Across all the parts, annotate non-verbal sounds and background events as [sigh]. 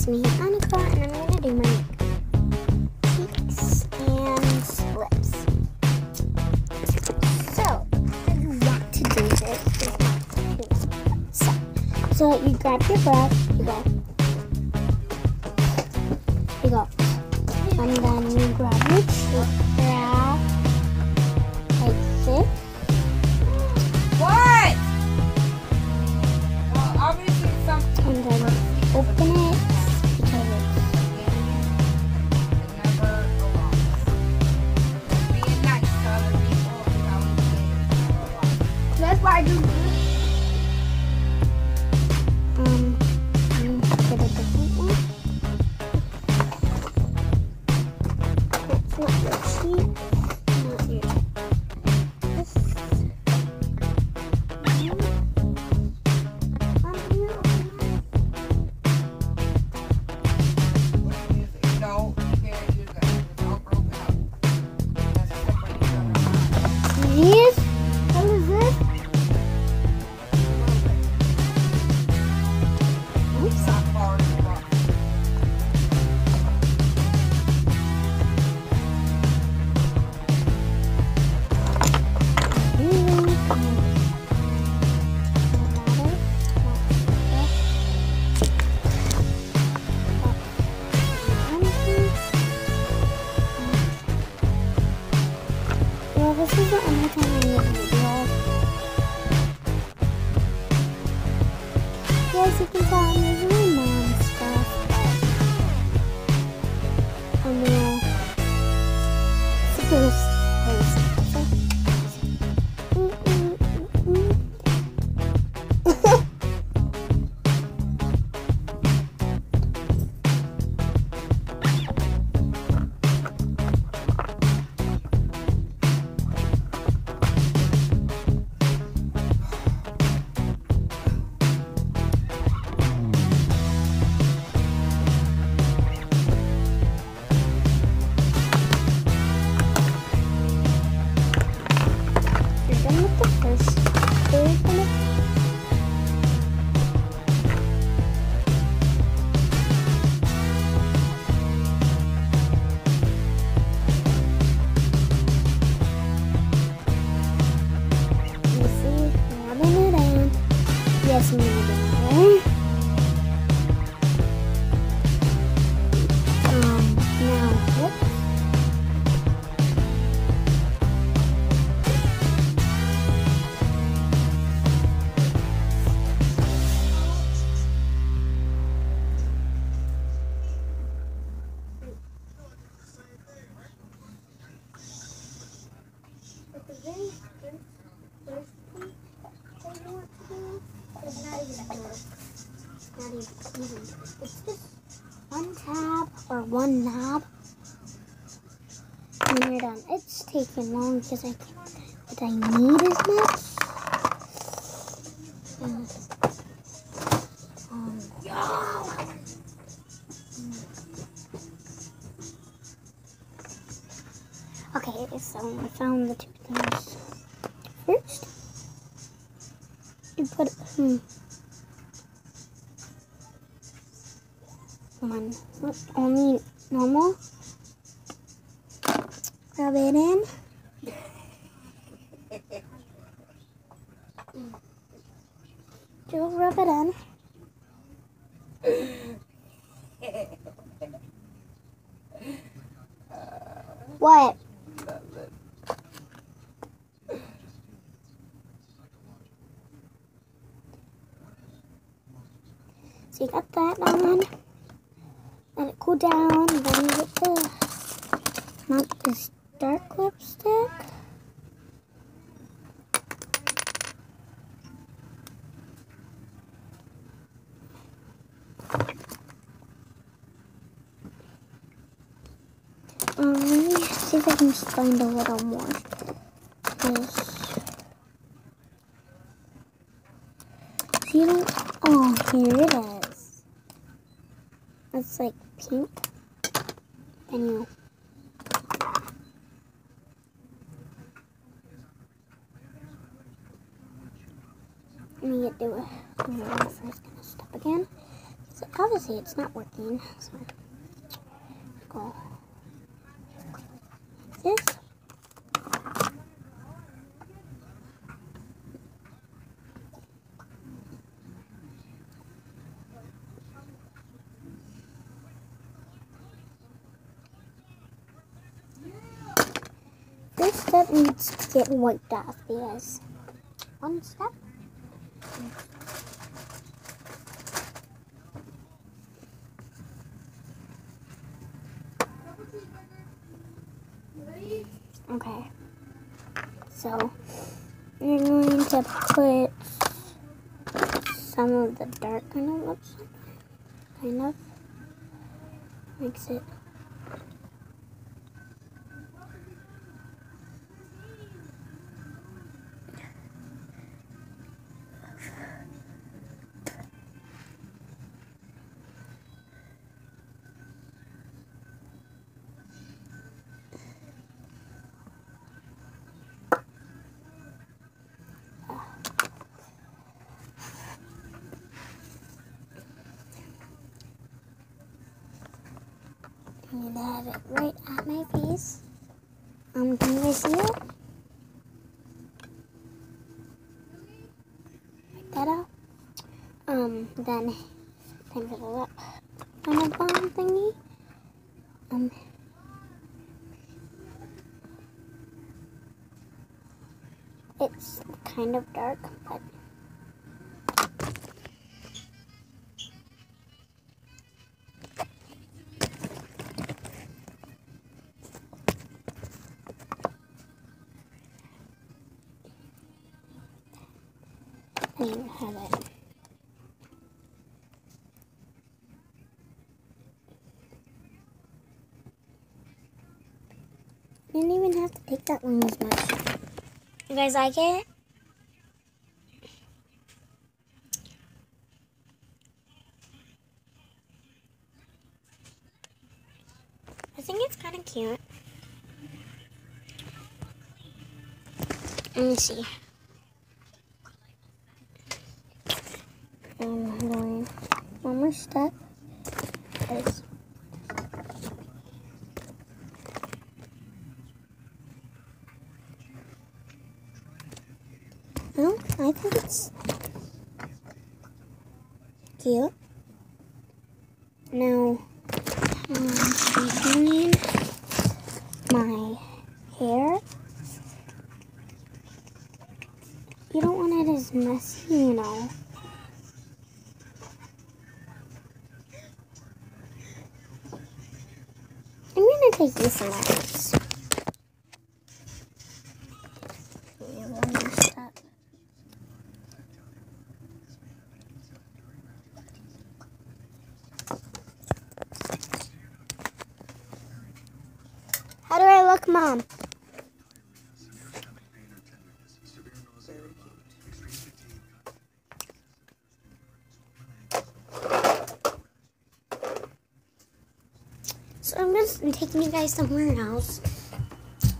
it's me, Annika, and I'm gonna do my cheeks and lips. So, how you want to do this is so you grab your brush, you go, why I do Yes, you can Yes, moving It's just one tab or one knob. And you're done. It's taking long because I can't what I need as much. Um, Okay, so I found the two things. First, you put hmm, one only normal. Rub it in. Just rub it in. What? So you got that on. Down. Then you get the not this dark lipstick. Um, let me see if I can find a little more. See, oh, here it is. It's like pink. And you. Let me get it. I'm first gonna stop again. So obviously it's not working. So go this. This step needs to get wiped off because one step Okay. So you're going to put some of the dark kind of looks kind of makes it I'm gonna have it right at my face. Um, can you guys see it? Like that out. Um, then time for the lip on the bottom thingy. Um, it's kind of dark, but Don't have it. Didn't even have to take that one as much. You guys like it? I think it's kind of cute. Let me see. I'm going one more step. Is Oh, I think it's cute. Now, um, I'm doing my hair. You don't want it as messy, you know. I'm gonna take you some items. Yeah, one more step. How do I look, Mom? So I'm just taking you guys somewhere else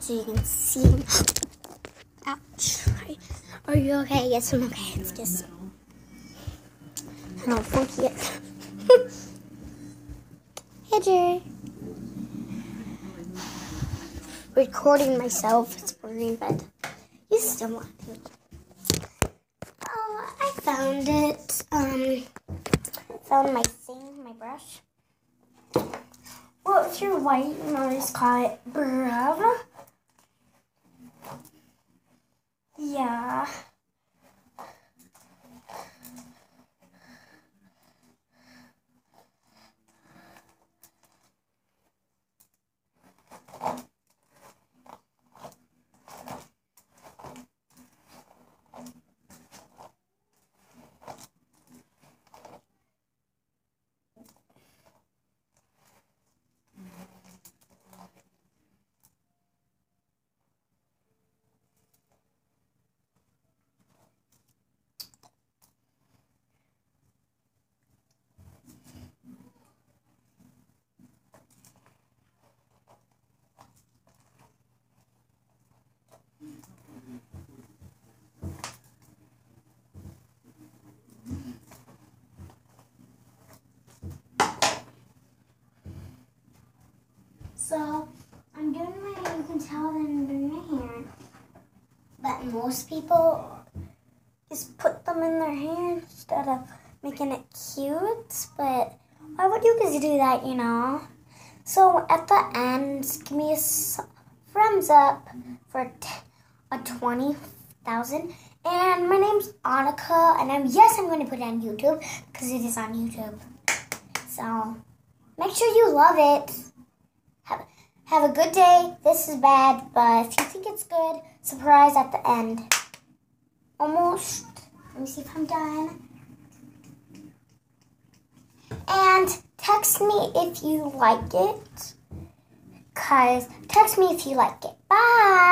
so you can see. Ouch. Are you okay? Yes, I'm okay. It's just I don't funky it. [laughs] hey, Jerry. Recording myself. It's boring, but you still want to. Oh, I found it. Um, found my thing, my brush. If you're white, you know, just call it brown. Yeah. So I'm doing my, you can tell that I'm doing my hair. But most people just put them in their hair instead of making it cute. But why would you guys do that, you know? So at the end, give me a thumbs up for a 20,000. And my name's Annika, and I'm, yes, I'm going to put it on YouTube because it is on YouTube. So make sure you love it. Have, have a good day. This is bad, but if you think it's good, surprise at the end. Almost. Let me see if I'm done. And text me if you like it. Cause text me if you like it. Bye.